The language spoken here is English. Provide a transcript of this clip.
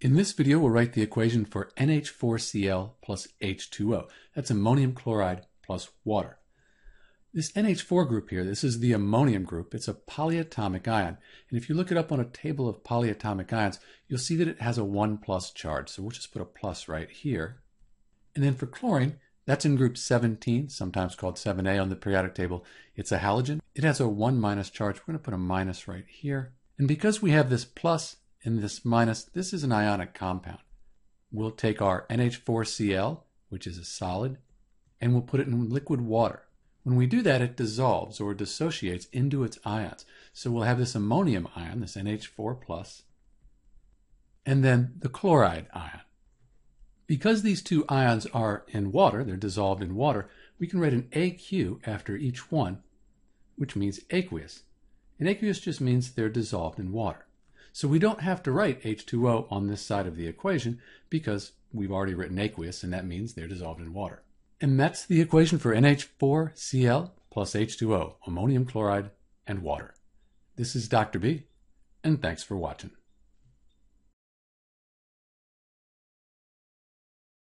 In this video, we'll write the equation for NH4Cl plus H2O. That's ammonium chloride plus water. This NH4 group here, this is the ammonium group. It's a polyatomic ion. And if you look it up on a table of polyatomic ions, you'll see that it has a 1 plus charge. So we'll just put a plus right here. And then for chlorine, that's in group 17, sometimes called 7A on the periodic table. It's a halogen. It has a 1 minus charge. We're going to put a minus right here. And because we have this plus and this minus, this is an ionic compound. We'll take our NH4Cl, which is a solid, and we'll put it in liquid water. When we do that, it dissolves or dissociates into its ions. So we'll have this ammonium ion, this NH4+, plus, and then the chloride ion. Because these two ions are in water, they're dissolved in water, we can write an AQ after each one, which means aqueous. And aqueous just means they're dissolved in water. So we don't have to write H2O on this side of the equation because we've already written aqueous and that means they're dissolved in water. And that's the equation for NH4Cl plus H2O, ammonium chloride and water. This is Dr. B, and thanks for watching.